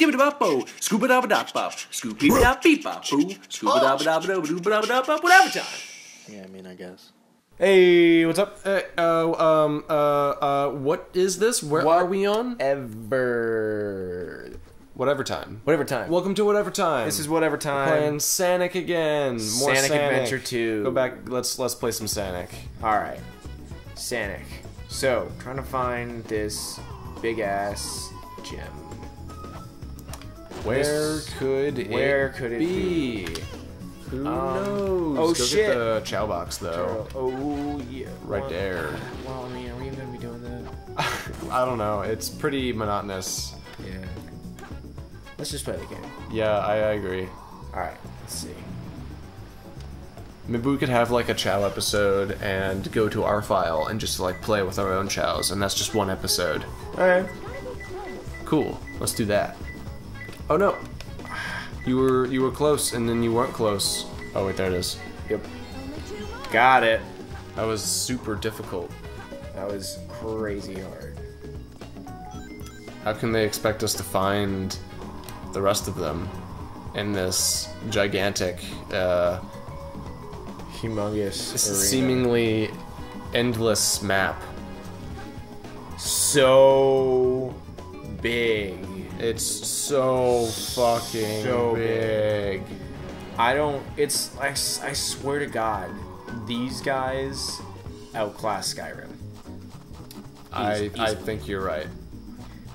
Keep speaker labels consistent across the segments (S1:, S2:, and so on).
S1: skibba da bo, scuba da da bop, scoopy da beep bop, boo, scuba da da da doo da da da whatever time.
S2: Yeah, I mean, I guess.
S3: Hey, what's up?
S4: Hey, uh, um, uh, uh, what is this? Where
S3: What?
S4: are we on?
S3: Ever.
S4: Whatever time.
S3: Whatever time.
S4: Welcome to whatever time.
S3: this is whatever time.
S4: playing Sanic again. More
S3: Sanic
S4: Sanic
S3: Adventure 2.
S4: Go back. Let's let's play some Sanic.
S3: Alright. Sanic. So, trying to find this big ass gem.
S4: Where
S3: This-
S4: could
S3: where
S4: it
S3: could it
S4: be? Who um, knows?
S3: oh,
S4: Go
S3: shit.
S4: Get the Chao box though.
S3: Oh, yeah.
S4: Right
S3: Well-
S4: there.
S3: Well, I mean, are we even gonna be doing that?
S4: I don't know. It's pretty monotonous.
S3: Yeah. Let's just play the game.
S4: Yeah, I, I agree.
S3: Alright, let's see.
S4: Maybe we could have like a Chao episode and go to our file and just like play with our own Chaos, and that's just one episode.
S3: Alright.
S4: Cool. Let's do that. Oh no. You were you were close and then you weren't close. Oh wait, there it is.
S3: Yep. Got it.
S4: That was super difficult.
S3: That was crazy hard.
S4: How can they expect us to find the rest of them in this gigantic, uh,
S3: Humongous. arena.
S4: seemingly endless map?
S3: so big.
S4: It's so fucking
S3: So
S4: big.
S3: I don't. It's. I, I swear to God, these guys outclass Skyrim.
S4: I
S3: Easy-
S4: I think you're right.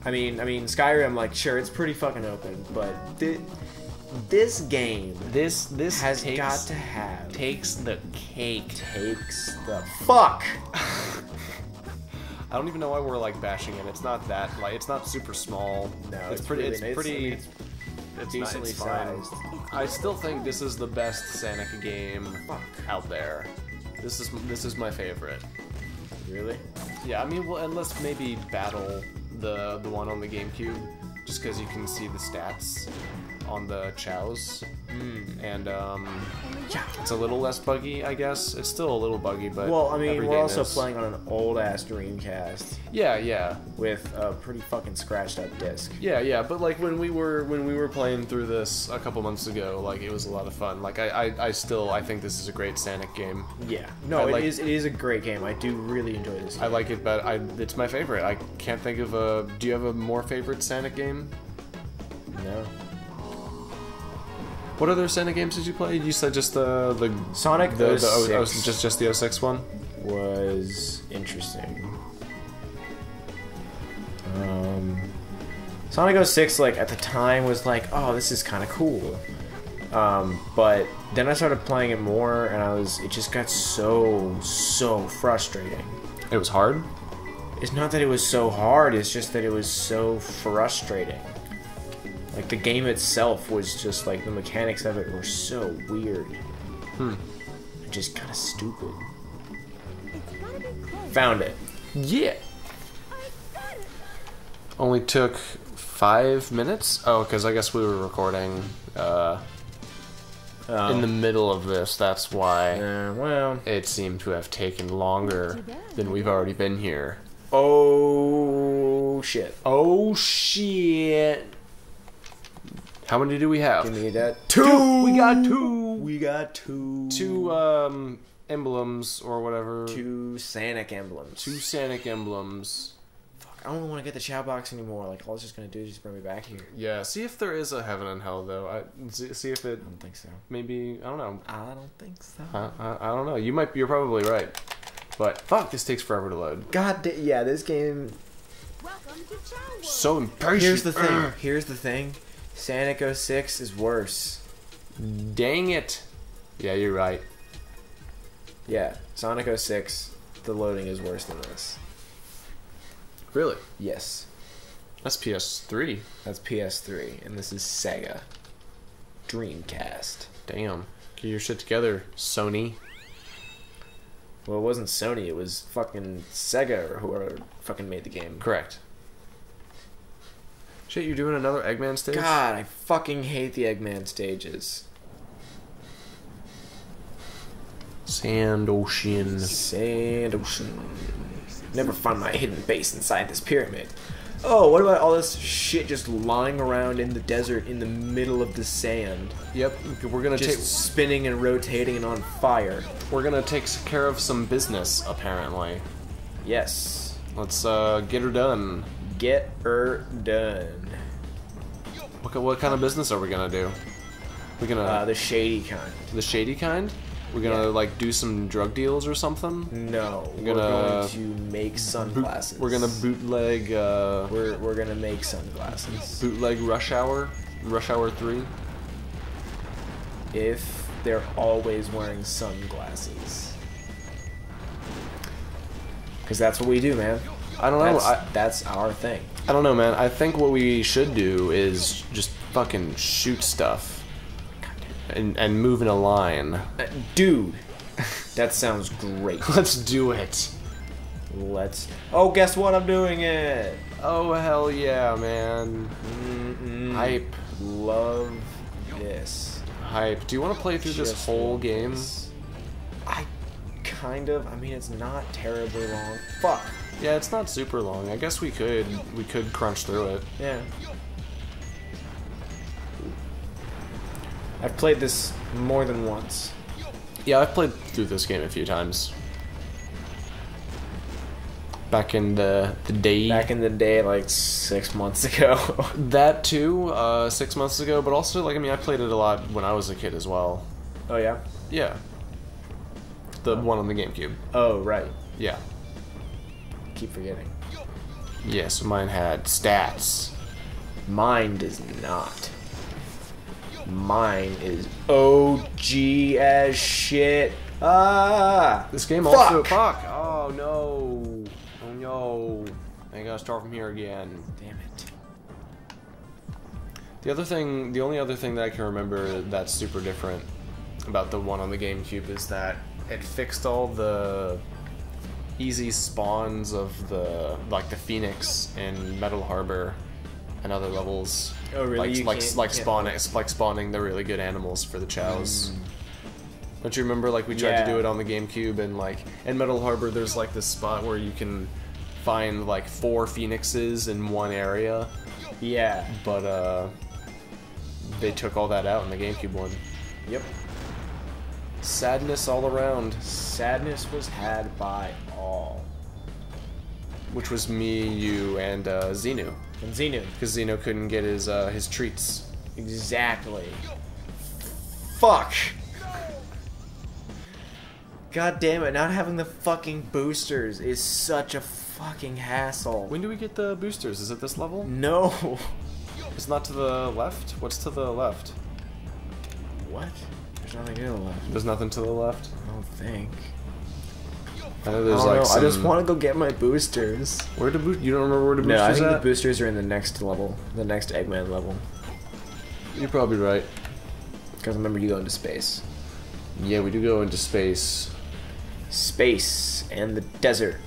S3: I mean, I mean, Skyrim. Like, sure, it's pretty fucking open, but thi- this game
S4: This this
S3: has
S4: takes,
S3: got to have
S4: takes the cake.
S3: takes the fuck.
S4: I don't even know why we're like bashing it. It's not that like it's not super small.
S3: No,
S4: it's,
S3: it's
S4: pretty.
S3: really-
S4: it's
S3: it's-
S4: pretty.
S3: It's
S4: it's
S3: decently sized.
S4: I still think this is the best Sonic game
S3: Fuck.
S4: out there. This is this is my favorite.
S3: Really?
S4: Yeah, I mean, well, unless maybe Battle, the the one on the GameCube, just because you can see the stats on the Chaos, and um,
S3: Yeah.
S4: it's a little less buggy, I guess. It's still a little buggy, but
S3: Well, I mean, we're also
S4: is.
S3: playing on an old ass Dreamcast
S4: Yeah, yeah,
S3: with a pretty fucking scratched up disc.
S4: yeah, yeah. But like when we were when we were playing through this a couple months ago, like it was a lot of fun. Like I I, I still I think this is a great Sonic game.
S3: Yeah. No,
S4: I
S3: it
S4: like-
S3: is. It is a great game. I do really enjoy this. Game.
S4: I like it, but I it's my favorite. I can't think of a. Do you have a more favorite Sonic game?
S3: No.
S4: What other Sonic games did you play? You said just the the
S3: Sonic
S4: the, the oh,
S3: 06
S4: just just the 06 one.
S3: was interesting. Um, Sonic 06, like at the time, was like, oh, this is kind of cool. Um, but then I started playing it more, and I was, it just got so so frustrating.
S4: It was hard.
S3: It's not that it was so hard; it's just that it was so frustrating. Like the game itself was just like the mechanics of it were so weird.
S4: Hmm.
S3: And Just kind of stupid. Found it.
S4: Yeah. Only took five minutes. Oh, because I guess we were recording uh, in the middle of this. That's why
S3: Uh, well.
S4: it seemed to have taken longer than we've already been here.
S3: Oh shit!
S4: Oh shit! How many do we have?
S3: Give me that.
S4: Two. We got two.
S3: We got two.
S4: Two um emblems or whatever.
S3: Two Sanic emblems.
S4: Two Sanic emblems.
S3: Fuck, I don't want to get the chat box anymore. Like all it's just gonna do is just bring me back here.
S4: Yeah. See if there is a heaven and hell though. I see see if it
S3: I don't think so.
S4: maybe I don't know.
S3: I don't think so.
S4: I, I, I don't know. You might. You're probably right. But fuck, this takes forever to load.
S3: God, yeah, this game.
S5: Welcome to Chao World.
S4: So impatient.
S3: Here's the thing. Here's the thing. Sanic 06 is worse.
S4: Dang it. Yeah, you're right.
S3: Yeah, Sonic 06. The loading is worse than this.
S4: Really?
S3: Yes,
S4: That's PS3.
S3: that's PS3, and this is Sega. Dreamcast.
S4: Damn. Get your shit together, Sony.
S3: Well, it wasn't Sony. It was fucking Sega or whoever fucking made the game.
S4: Correct. Shit, you're doing another Eggman stage?
S3: God, I fucking hate the Eggman stages.
S4: Sand Ocean.
S3: Sand ocean. Never find my hidden base inside this pyramid. oh, what about all this shit just lying around in the desert in the middle of the sand,
S4: Yep, we're gonna
S3: just
S4: take
S3: spinning and rotating and on fire?
S4: we're gonna take care of some business apparently.
S3: Yes,
S4: Let's uh, get her done.
S3: Get her done.
S4: What, what kind of business are we gonna do? We're gonna
S3: Uh, the shady kind.
S4: the shady kind. We're gonna
S3: Yeah.
S4: like do some drug deals or something.
S3: No, we're
S4: gonna-
S3: going to make
S4: Boot-
S3: sunglasses.
S4: we're gonna bootleg uh,
S3: We're we're gonna make sunglasses.
S4: bootleg Rush Hour, Rush Hour Three.
S3: If they're always wearing sunglasses. Because that's what we do, man.
S4: I don't know.
S3: That's,
S4: I,
S3: that's our thing.
S4: I don't know, man. I think what we should do is just fucking shoot stuff and and move in a line.
S3: Uh, dude, that sounds great.
S4: Let's do it.
S3: Let's. Oh, guess what? I'm doing it.
S4: Oh hell yeah, man!
S3: Mm-mm.
S4: Hype,
S3: Love this.
S4: hype. Do you want to play through this whole game?
S3: I kind of. I mean, it's not terribly long. Fuck.
S4: Yeah, it's not super long. I guess we could we could crunch through it.
S3: Yeah. I've played this more than once.
S4: Yeah, I've played through this game a few times. Back in the the day.
S3: Back in the day, like six months ago.
S4: that too, uh, six months ago. But also, like I mean, I played it a lot when I was a kid as well.
S3: oh yeah.
S4: Yeah. The one on the GameCube.
S3: Oh right.
S4: Yeah.
S3: Keep forgetting.
S4: Yeah, so mine had stats.
S3: Mine does not. Mine is OG as shit. Ah.
S4: This game
S3: Fuck.
S4: also fuck. Oh no. Oh no. I gotta start from here again.
S3: Damn it.
S4: The other thing, the only other thing that I can remember that's super different about the one on the GameCube is that it fixed all the easy spawns of the like the Phoenix in Metal Harbor and other levels.
S3: Oh, really?
S4: Like
S3: You
S4: like like spawning like spawning the really good animals for the Chaos. Don't you remember like we tried to do it on the GameCube and like in Metal Harbor there's like this spot where you can find like four phoenixes in one area
S3: Yeah.
S4: but uh they took all that out in the GameCube one.
S3: Yep.
S4: Sadness all around,
S3: Sadness was had by all.
S4: which was me, you, and uh, Xenu,
S3: And Xenu.
S4: because Xenu couldn't get his uh, his treats.
S3: Exactly. Fuck. God damn it, not having the fucking boosters is such a fucking hassle.
S4: When do we get the boosters? Is it this level?
S3: No.
S4: It's not to the left. What's to the left?
S3: What? There's nothing to the left.
S4: There's nothing to the left.
S3: I don't think.
S4: I know
S3: I
S4: there's
S3: don't
S4: like
S3: know.
S4: some.
S3: I just want to go get my boosters.
S4: Where do boot? You don't remember where the
S3: No, I
S4: boosters
S3: think the boosters are in the next level, the next Eggman level.
S4: You're probably right.
S3: Because I remember you go into space.
S4: Yeah, we do go into space.
S3: Space and the desert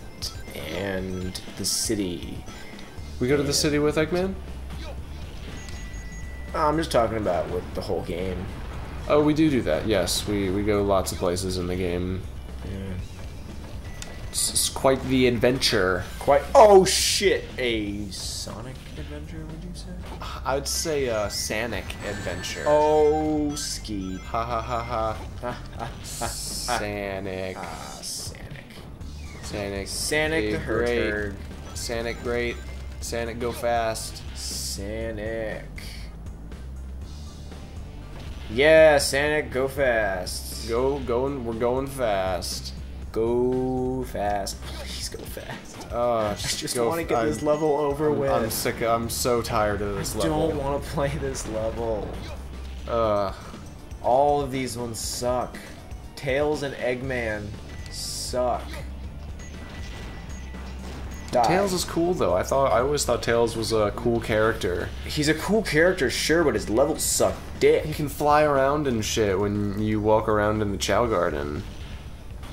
S3: and the city.
S4: We go to the city with Eggman.
S3: I'm just talking about with the whole game.
S4: Oh, we do do that. Yes, we we go lots of places in the game.
S3: Yeah.
S4: It's, it's quite the adventure.
S3: Quite. Oh shit! A Sonic adventure? Would you say?
S4: I would say uh, Sanic adventure.
S3: Oh, ski.
S4: Ha ha ha ha.
S3: Ah, ah,
S4: Sanic.
S3: ah, Sonic.
S4: Sanic.
S3: Sonic the. Hertug.
S4: Sanic great. Sanic go fast.
S3: Sonic. Yeah, Sonic, go fast.
S4: Go going. We're going fast.
S3: Go fast. Please go fast.
S4: Oh,
S3: I just want to get
S4: I'm-
S3: this level over with.
S4: I'm sick. I'm so tired of this
S3: I
S4: level.
S3: don't want to play this level.
S4: Ugh.
S3: All of these ones suck. Tails and Eggman suck. Die.
S4: Tails is cool though. I thought I always thought Tails was a cool character.
S3: He's a cool character, sure, but his levels suck dick.
S4: He can fly around and shit when you walk around in the Chao Garden,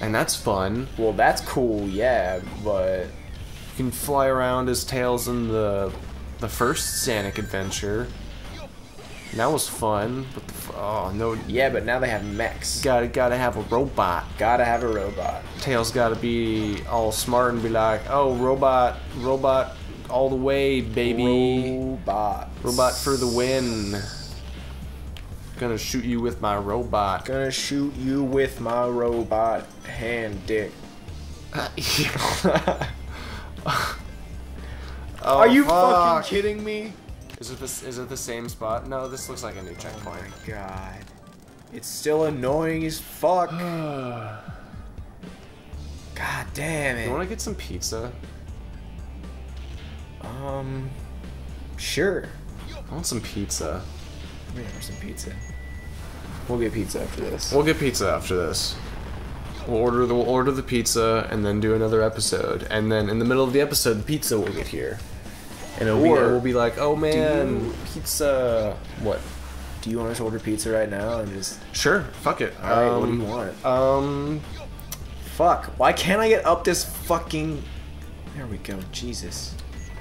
S4: and that's fun.
S3: Well, that's cool, yeah, but
S4: You can fly around as Tails in the the first Sonic adventure. And that was fun. But the, f- oh no,
S3: yeah, but now they have mechs.
S4: gotta gotta have a robot.
S3: Gotta have a robot.
S4: Tails gotta be all smart and be like, oh robot, robot, all the way, baby.
S3: Robot.
S4: Robot for the win. Gonna shoot you with my robot.
S3: Gonna shoot you with my robot hand dick.
S4: Oh,
S3: Are you oh,
S4: fuck.
S3: fucking kidding me?
S4: Is it this? Is it the same spot? No, this looks like a new checkpoint.
S3: Oh my god. It's still annoying as fuck. God damn it!
S4: You want to get some pizza?
S3: Um, sure.
S4: I want some pizza.
S3: Gonna have some pizza. We'll get pizza after this.
S4: We'll get pizza after this. We'll order the we'll order the pizza and then do another episode, and then in the middle of the episode, the pizza will get here, and it'll be,
S3: Or-
S4: we'll be like, oh man,
S3: you-
S4: pizza. What?
S3: Do you want us to order pizza right now and just?
S4: Sure, fuck it.
S3: All right, what do
S4: Um,
S3: you want?
S4: Um,
S3: Fuck. Why can't I get up this fucking? There we go. Jesus.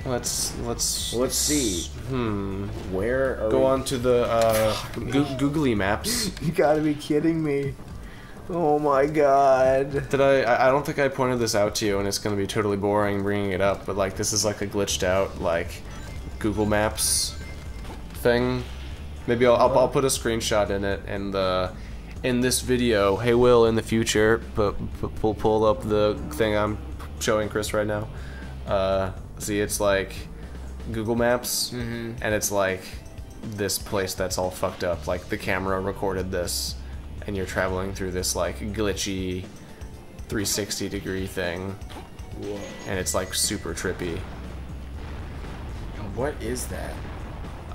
S4: let's let's
S3: Let's see.
S4: Hmm.
S3: Where are
S4: Go
S3: we?
S4: on to the uh, Goo googly maps.
S3: You gotta be kidding me. Oh my god.
S4: Did I, I? I don't think I pointed this out to you, and it's gonna be totally boring bringing it up. But like, this is like a glitched out like Google Maps thing. Maybe I'll, I'll, I'll put a screenshot in it and the in this video. Hey, Will, in the future, but pull pull up the thing I'm showing Chris right now. Uh, see, it's like Google Maps, and it's like this place that's all fucked up. Like the camera recorded this, and you're traveling through this like glitchy 360 degree thing,
S3: Whoa.
S4: and it's like super trippy.
S3: What is that?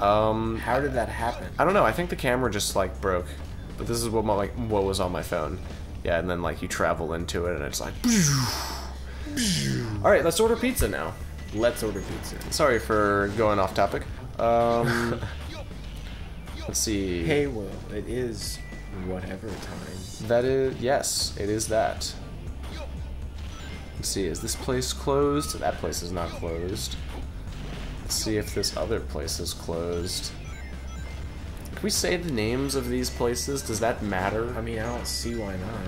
S4: Um,
S3: How did that happen?
S4: I don't know. I think the camera just like broke, but this is what my like what was on my phone. Yeah, and then like you travel into it, and it's like. All right, let's order pizza now.
S3: Let's order pizza.
S4: Sorry for going off topic. Um, let's see.
S3: Hey, well, it is whatever time.
S4: That is yes, it is that. Let's see, is this place closed? That place is not closed. Let's see if this other place is closed. Can we say the names of these places? Does that matter?
S3: I mean, I don't see why not.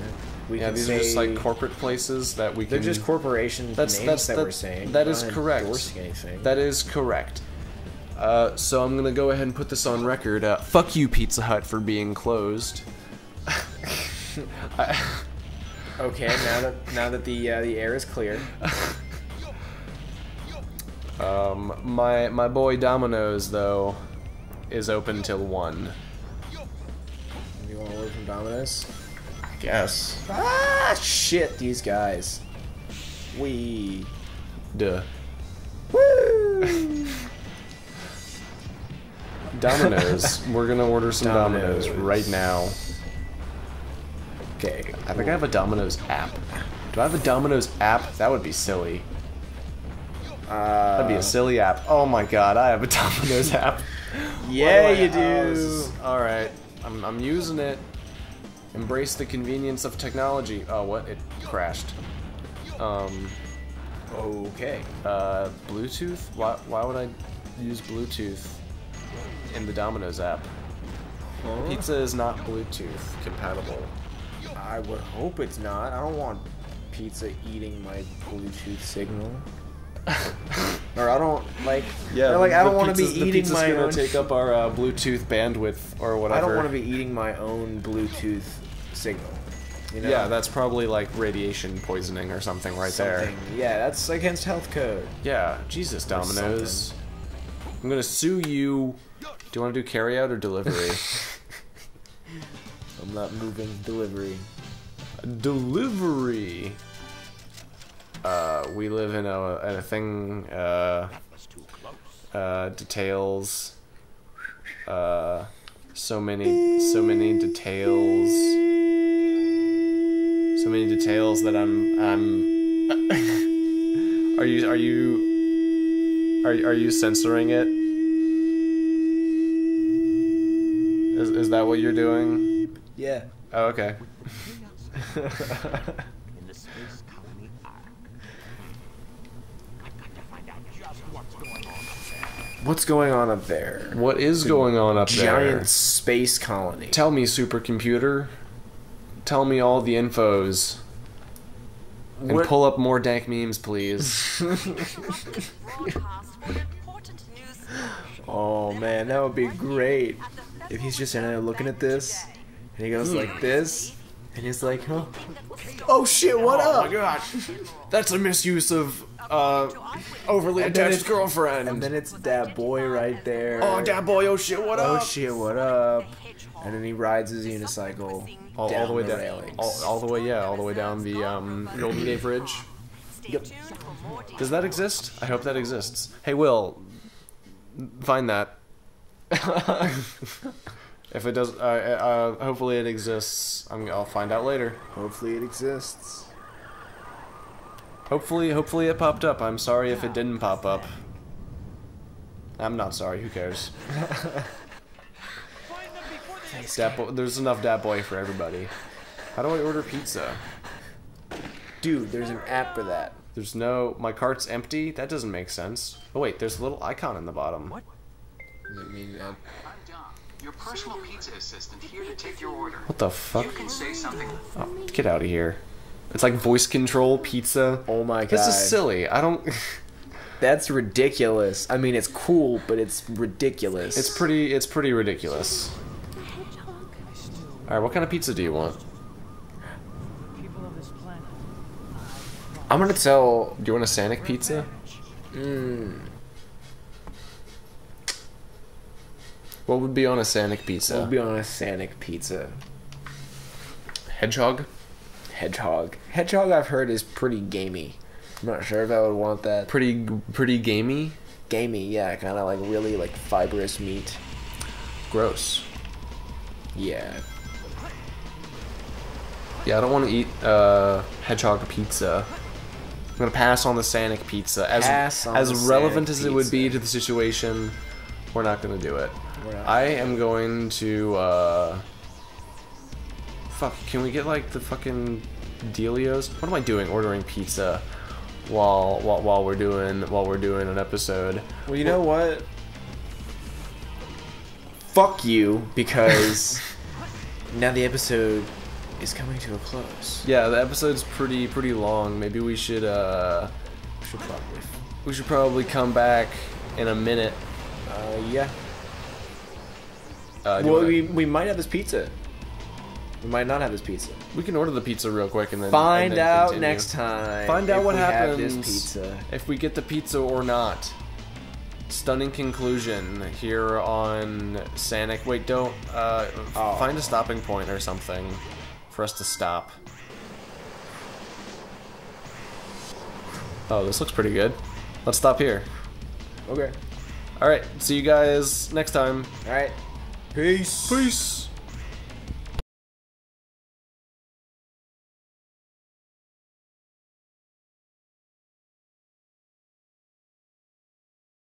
S3: We
S4: yeah, these are just like corporate places that we can.
S3: they're just corporation
S4: That's
S3: names
S4: that's
S3: that
S4: that,
S3: we're saying.
S4: That is correct.
S3: Anything.
S4: That is correct. Uh, so I'm gonna go ahead and put this on record. Uh, fuck you, Pizza Hut, for being closed. I,
S3: okay, now that now that the uh, the air is clear,
S4: Um, my my boy Domino's though is open till one.
S3: you want to order from Domino's?
S4: I Guess.
S3: Ah, shit! These guys. We.
S4: Duh.
S3: Woo!
S4: Domino's. We're gonna order some Domino's,
S3: Domino's.
S4: right now.
S3: okay.
S4: I think I have a Domino's app. Do I have a Domino's app? That would be silly.
S3: Uh,
S4: That'd be a silly app. Oh my god, I have a Domino's app.
S3: yeah,
S4: do
S3: you
S4: oh,
S3: do.
S4: is- Alright, I'm, I'm using it. Embrace the convenience of technology. Oh, what? It crashed. Um,
S3: Okay.
S4: uh, Bluetooth? Why, why would I use Bluetooth in the Domino's app? Pizza is not Bluetooth compatible.
S3: I would hope it's not. I don't want pizza eating my Bluetooth signal. or I don't like. Yeah, like I don't want to be eating the
S4: pizza's
S3: my
S4: gonna
S3: own.
S4: take up our uh, Bluetooth bandwidth or whatever.
S3: I don't want to be eating my own Bluetooth signal. You know?
S4: Yeah, that's probably like radiation poisoning or something right there.
S3: Yeah, that's against health code.
S4: Yeah, Jesus, Domino's. I'm gonna sue you. Do you want to do carryout or delivery?
S3: I'm not moving delivery.
S4: delivery. Uh, we live in a, in a thing. Uh, uh, details. Uh, so many, so many details. So many details that I'm, I'm. are you, are you, are, are you censoring it? Is, is that what you're doing?
S3: Yeah.
S4: Oh, okay.
S2: in the space colony ARK. I've got to find out just what's going on up there.
S3: What's going on up there?
S4: What is going on up there?
S3: Giant space colony.
S4: Tell me, supercomputer. Tell me all the infos. And
S3: What-
S4: pull up more dank memes, please.
S5: Broadcast Important news.
S3: Oh man, that would be great if he's just standing there looking at this, and he goes like this, and he's like, "Huh? Oh shit, what
S4: Oh
S3: up?"
S4: my god, that's a misuse of uh, overly
S3: And
S4: attached girlfriend.
S3: And then it's that boy right there.
S4: oh, dad boy, oh shit, what
S3: Oh
S4: up?
S3: Oh shit, what up? And then he rides his unicycle
S4: All, all the way
S3: the
S4: down, all, all the way, yeah, all the way down the um, Golden Gate Bridge.
S5: Stay tuned for more
S4: Does that exist? I hope that exists. Hey, Will, find that. if it does, uh, uh, hopefully it exists. I'm, I'll find out later.
S3: Hopefully it exists.
S4: Hopefully, hopefully it popped up. I'm sorry if it didn't pop up. I'm not sorry. Who cares? Dat boy, there's enough Dat Boy for everybody. How do I order pizza?
S3: Dude, there's an app for that.
S4: There's no. My cart's empty. That doesn't make sense. Oh wait, there's a little icon in the bottom. What?
S6: I'm Dom, your personal pizza assistant here to take your order.
S4: What the fuck?
S6: You can say something.
S4: Oh, get out of here. It's like voice control pizza.
S3: Oh my god.
S4: This is silly. I don't.
S3: That's ridiculous. I mean, it's cool, but it's ridiculous.
S4: It's pretty. It's pretty ridiculous. All right, what kind of pizza do you want?
S2: People of this planet.
S3: I'm gonna tell.
S4: Do you want a Sanic pizza?
S3: Mm,
S4: What would be on a Sanic pizza?
S3: we'll be on a Sanic pizza.
S4: Hedgehog.
S3: Hedgehog. Hedgehog, I've heard, is pretty gamey. I'm not sure if I would want that.
S4: Pretty, pretty gamey.
S3: Gamey, yeah, kind of like really like fibrous meat.
S4: Gross.
S3: Yeah.
S4: Yeah, I don't want to eat uh, hedgehog pizza. I'm gonna pass on the Sanic pizza. As as relevant as it would be to the situation, we're not gonna do it. I am going to. uh... Fuck. Can we get like the fucking Delios? What am I doing? Ordering pizza while while while we're doing while we're doing an episode.
S3: Well, you know what? Fuck you, because now the episode is coming to a close.
S4: Yeah, the episode's pretty pretty long. Maybe we should uh
S3: Should probably.
S4: we should probably come back in a minute.
S3: Uh, yeah.
S4: Uh,
S3: Well,
S4: wanna-
S3: we, we might have this pizza. We might not have this pizza.
S4: we can order the pizza real quick and then
S3: Find
S4: and then
S3: out
S4: continue.
S3: next time.
S4: Find out
S3: if
S4: what
S3: we have
S4: happens
S3: this pizza.
S4: if we get the pizza or not. Stunning conclusion here on Sanic. Wait, don't uh,
S3: Oh.
S4: find a stopping point or something for us to stop. Oh, this looks pretty good. Let's stop here.
S3: Okay.
S4: All right, see you guys next time.
S3: All right. Peace.
S4: Peace.